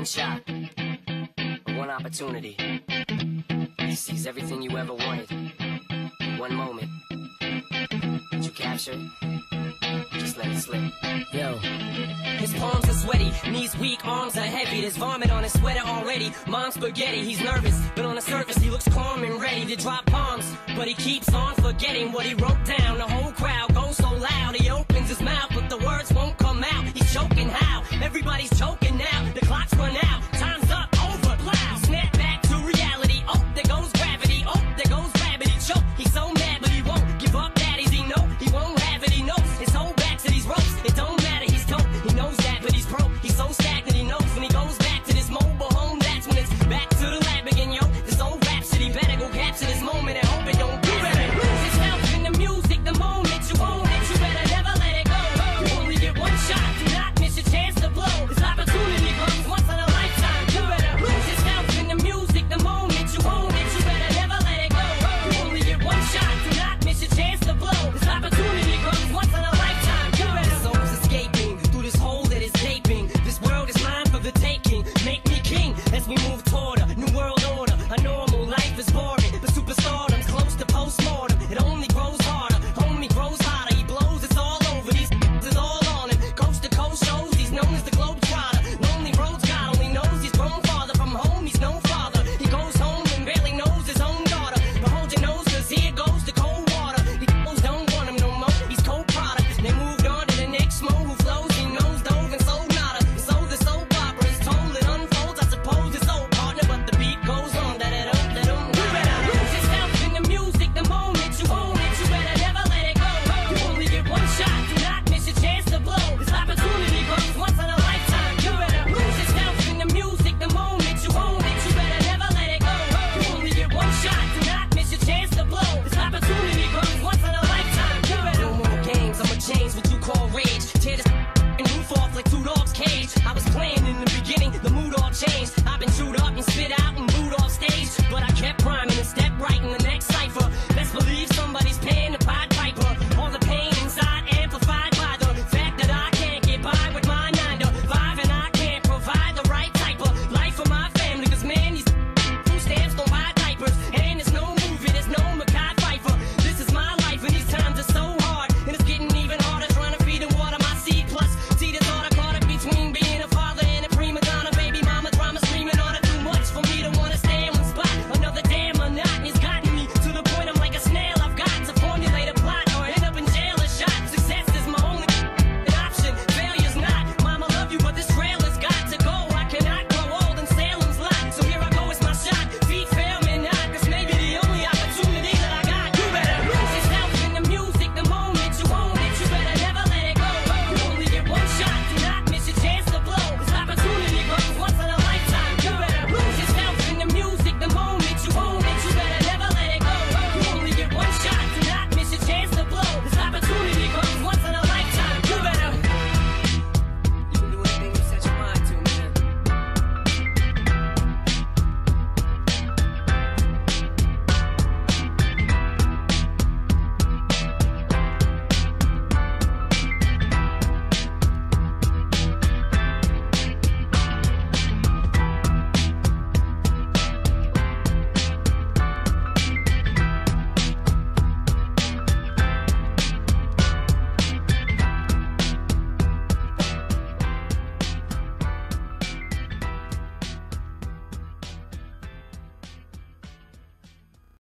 one shot, one opportunity. Seize everything you ever wanted. One moment that you captured. Just let it slip. Yo. His palms are sweaty, knees weak, arms are heavy. There's vomit on his sweater already. Mom's spaghetti, he's nervous, but on the surface he looks calm and ready to drop bombs. But he keeps on forgetting what he wrote down. The whole crowd goes so loud, he opens his mouth, but the words won't shot.